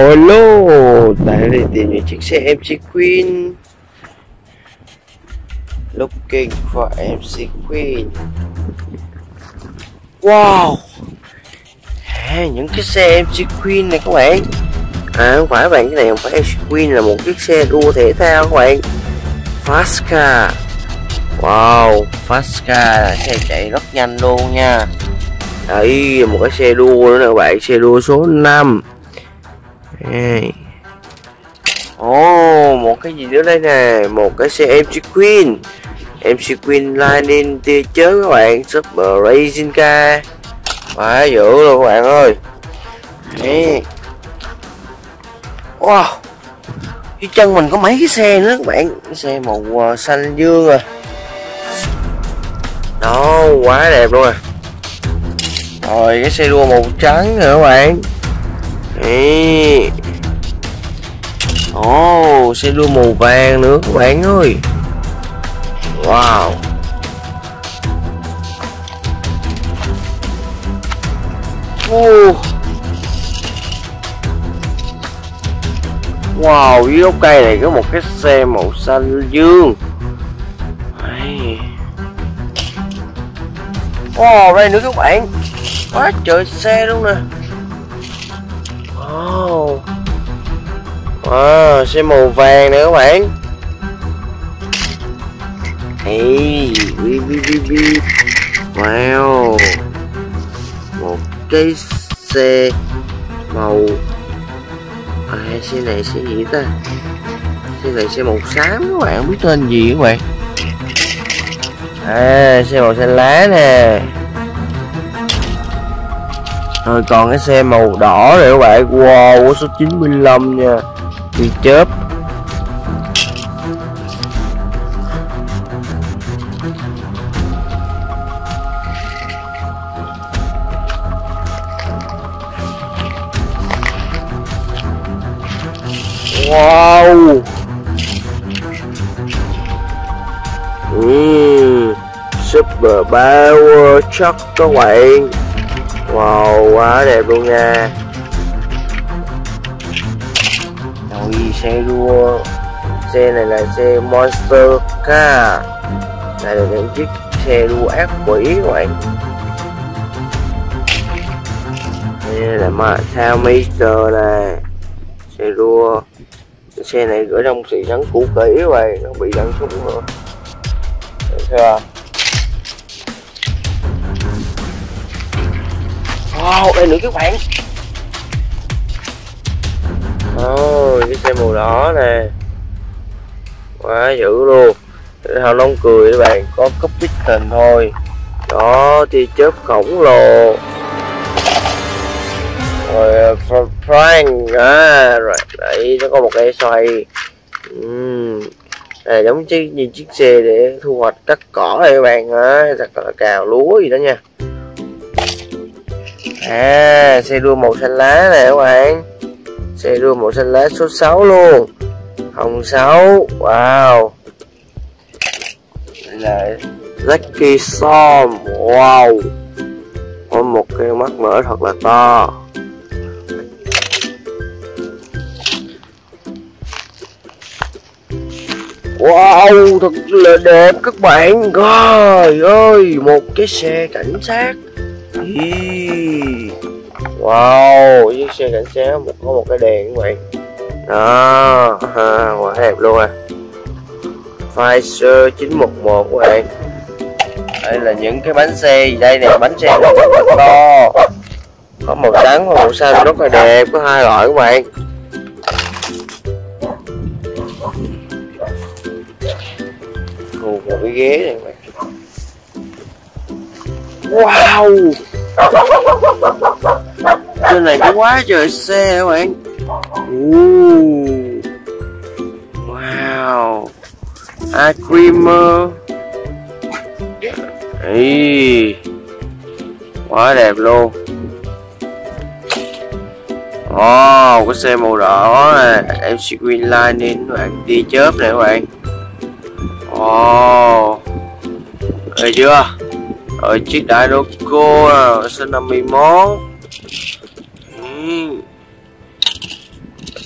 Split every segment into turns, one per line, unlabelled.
hello. Tại đây tìm những chiếc xe MC Queen. Looking for MC Queen. Wow. À, những cái xe MC Queen này các bạn. À không phải các bạn cái này không phải MC Queen là một chiếc xe đua thể thao các bạn. Fast car. Wow fast car là xe chạy rất nhanh luôn nha. Đấy một cái xe đua nữa nè các bạn xe đua số 5 Ồ, oh, một cái gì nữa đây nè, một cái xe MC Queen. MC Queen Lightning tia chớp các bạn, Super Racing Car Quá dữ luôn các bạn ơi. Đây Wow. Cái chân mình có mấy cái xe nữa các bạn? Cái Xe màu uh, xanh dương à. Đó, quá đẹp luôn à. Rồi, cái xe đua màu trắng nữa các bạn ê, Ồ, oh, xe đua màu vàng nữa các bạn ơi. Wow. Oh. Wow, dưới gốc cây này có một cái xe màu xanh dương. Wow, đây nữa các bạn. Quá trời xe luôn nè. Wow. Wow, xe màu vàng nè các bạn. Hey, bi bi bi bi Wow. Một cái xe màu. À, xe này xe gì ta? Xe này xe màu xám các bạn, không biết tên gì các bạn. À, xe màu xanh lá nè rồi còn cái xe màu đỏ này các bạn. Wow số 95 nha. Đi chớp. Wow. Mm, Super Power Truck các bạn. Wow, quá đẹp luôn nha. Rồi xe đua. Xe này là xe Monster Car. Đây là những chiếc xe đua ác quỷ các bạn. Đây là mà Thao Master nè Xe đua. Xe này gửi trong thị trấn cũ kỹ các bạn, Nó bị đăng súng rồi Được chưa? Wow, đây nữa các bạn Ôi, oh, cái xe màu đỏ nè. Quá dữ luôn. Hào long cười các bạn Có cấp hình thôi. Đó, thì chớp khổng lồ. Rồi, ờ, Frank à, Rồi, đấy, nó có một cái xoay. Uhm. Đây giống như, chiếc xe để thu hoạch cắt cỏ đây các bạn. Á Hoặc là cào lúa gì đó nha à xe đua màu xanh lá nè các bạn. Xe đua màu xanh lá số 6 luôn. Hồng 6 wow. Đây là Lucky Storm wow. Có một cái mắt mở thật là to. Wow, thật là đẹp các bạn. Trời ơi, một cái xe cảnh sát wow chiếc xe cảnh sát một có một cái đèn các bạn đó ha, quá đẹp luôn à. Pfizer 911 các bạn. Đây là những cái bánh xe đây nè? Bánh xe rất là to. Có màu trắng và màu xanh rất là đẹp có hai loại các bạn. Một cái ghế này các bạn. Wow! Trên này có quá trời xe các bạn? Wow. Agrimer Ý, quá đẹp luôn. Oh, cái xe màu đỏ này, MC Green Lightning các bạn đi chớp này các bạn. Oh, thấy chưa? Rồi chiếc đại đô cô số 51 ừ.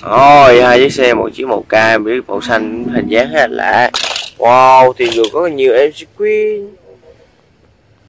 rồi hai chiếc xe, một chiếc màu cam, biết màu xanh, hình dáng rất lạ. Wow, thì vừa có nhiều em Queen.